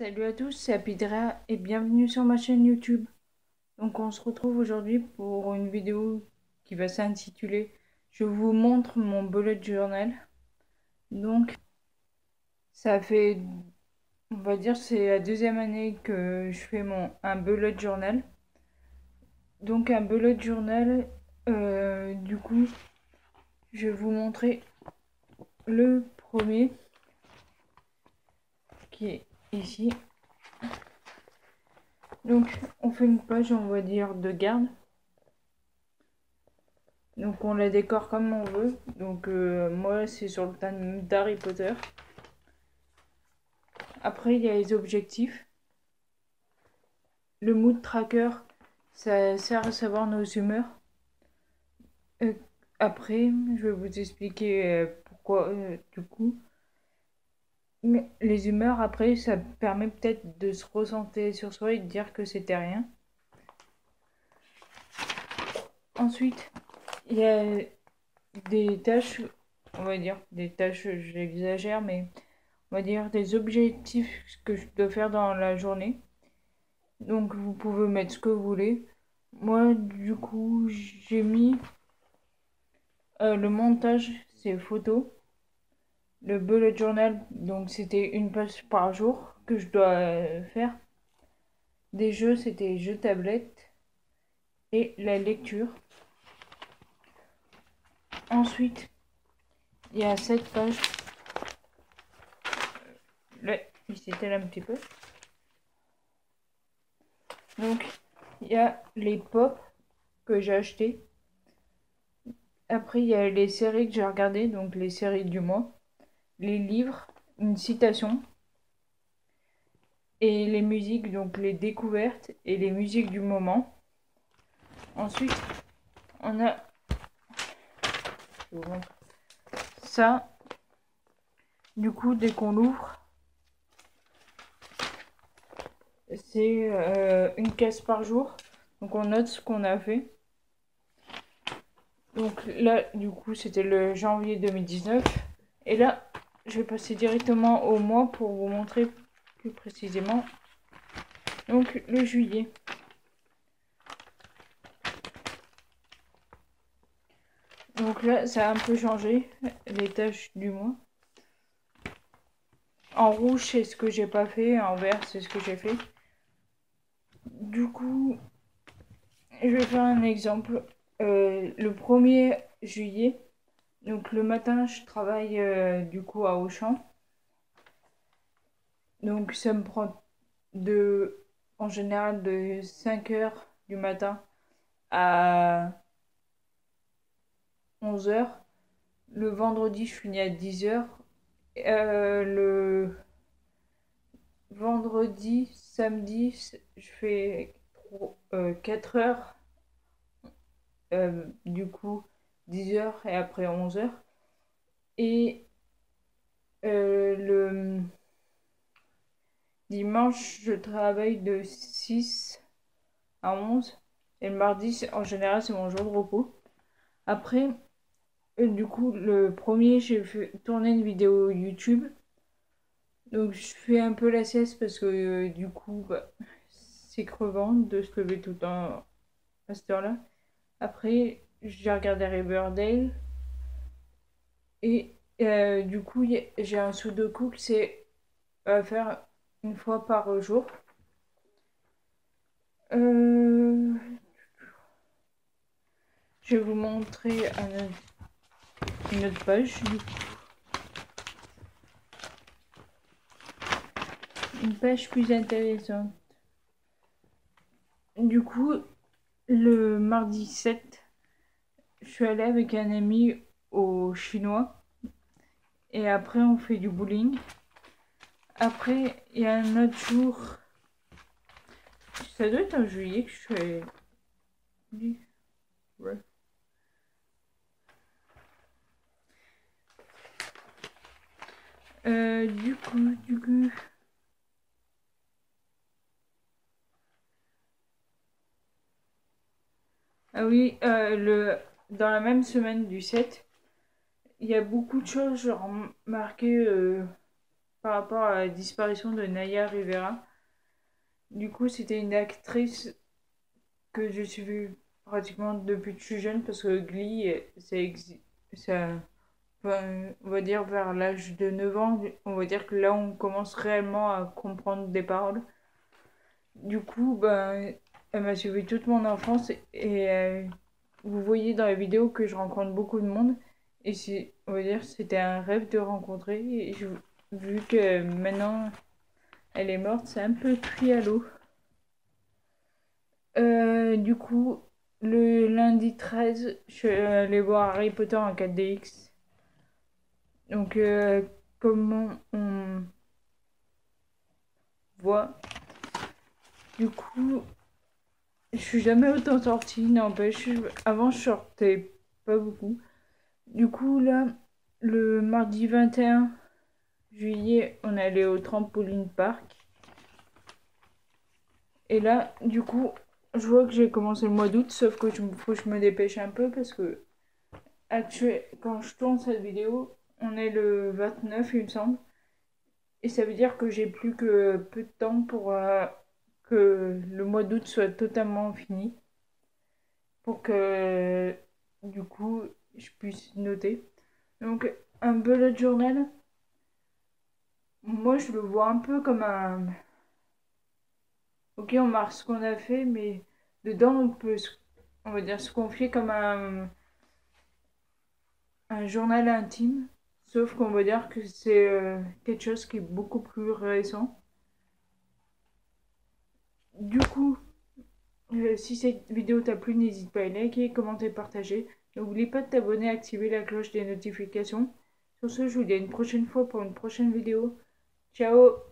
Salut à tous, c'est Apidrea et bienvenue sur ma chaîne YouTube. Donc on se retrouve aujourd'hui pour une vidéo qui va s'intituler Je vous montre mon bullet journal. Donc ça fait, on va dire c'est la deuxième année que je fais mon un bullet journal. Donc un bullet journal, euh, du coup je vais vous montrer le premier qui est ici. Donc on fait une page, on va dire, de garde. Donc on la décore comme on veut. Donc euh, moi c'est sur le thème d'Harry Potter. Après il y a les objectifs. Le mood tracker, ça sert à savoir nos humeurs. Euh, après, je vais vous expliquer euh, pourquoi du coup. Mais les humeurs, après, ça permet peut-être de se ressentir sur soi et de dire que c'était rien. Ensuite, il y a des tâches, on va dire, des tâches, j'exagère, mais on va dire des objectifs que je dois faire dans la journée. Donc, vous pouvez mettre ce que vous voulez. Moi, du coup, j'ai mis euh, le montage, c'est photos le bullet journal, donc c'était une page par jour que je dois euh, faire. Des jeux, c'était jeux tablettes et la lecture. Ensuite, il y a cette page. Là, il s'étale un petit peu. Donc, il y a les pop que j'ai acheté. Après, il y a les séries que j'ai regardées, donc les séries du mois les livres, une citation et les musiques, donc les découvertes et les musiques du moment. Ensuite, on a ça. Du coup, dès qu'on l'ouvre, c'est euh, une caisse par jour. Donc on note ce qu'on a fait. Donc là, du coup, c'était le janvier 2019. Et là, je vais passer directement au mois pour vous montrer plus précisément. Donc le juillet. Donc là, ça a un peu changé les tâches du mois. En rouge, c'est ce que j'ai pas fait. En vert, c'est ce que j'ai fait. Du coup, je vais faire un exemple. Euh, le 1er juillet, donc le matin, je travaille euh, du coup à Auchan. Donc ça me prend de, en général de 5 heures du matin à 11 heures. Le vendredi, je finis à 10 heures. Euh, le vendredi, samedi, je fais 4 euh, heures. du coup, 10h et après 11h. Et euh, le dimanche, je travaille de 6 à 11. Et le mardi, en général, c'est mon jour de repos. Après, euh, du coup, le premier, j'ai tourner une vidéo YouTube. Donc, je fais un peu la sieste parce que euh, du coup, bah, c'est crevant de se lever tout le temps à cette heure-là. Après, j'ai regardé Riverdale. Et euh, du coup, j'ai un sudoku que c'est à faire une fois par jour. Euh, je vais vous montrer une autre page. Une page plus intéressante. Du coup, le mardi 7 je suis allée avec un ami au chinois. Et après, on fait du bowling. Après, il y a un autre jour. Ça doit être en juillet que je suis allée. Ouais. Euh, du coup, du coup. Ah oui, euh, le dans la même semaine du 7, il y a beaucoup de choses, j'ai remarqué, euh, par rapport à la disparition de Naya Rivera. Du coup, c'était une actrice que je suis pratiquement depuis que je suis jeune parce que Glee, c'est ça, on va dire vers l'âge de 9 ans, on va dire que là on commence réellement à comprendre des paroles. Du coup, ben, elle m'a suivi toute mon enfance et euh, vous voyez dans la vidéo que je rencontre beaucoup de monde. Et c'est, on va dire, c'était un rêve de rencontrer. Et vu que maintenant elle est morte, c'est un peu pris à l'eau. Du coup, le lundi 13, je suis allé voir Harry Potter en 4DX. Donc, euh, comment on voit. Du coup, je suis jamais autant sortie, n'empêche. Avant, je sortais pas beaucoup. Du coup, là, le mardi 21 juillet, on allé au trampoline park. Et là, du coup, je vois que j'ai commencé le mois d'août, sauf que je, me dépêche un peu parce que quand je tourne cette vidéo, on est le 29, il me semble. Et ça veut dire que j'ai plus que peu de temps pour euh, que le mois d'août soit totalement fini. Pour que, du coup, je puisse noter. Donc, un bullet journal, moi je le vois un peu comme un. Ok, on marque ce qu'on a fait, mais dedans on peut, on va dire, se confier comme un, un journal intime. Sauf qu'on va dire que c'est euh, quelque chose qui est beaucoup plus récent. Du coup, si cette vidéo t'a plu, n'hésite pas à liker, commenter, partager. N'oublie pas de t'abonner et activer la cloche des notifications. Sur ce, je vous dis à une prochaine fois pour une prochaine vidéo. Ciao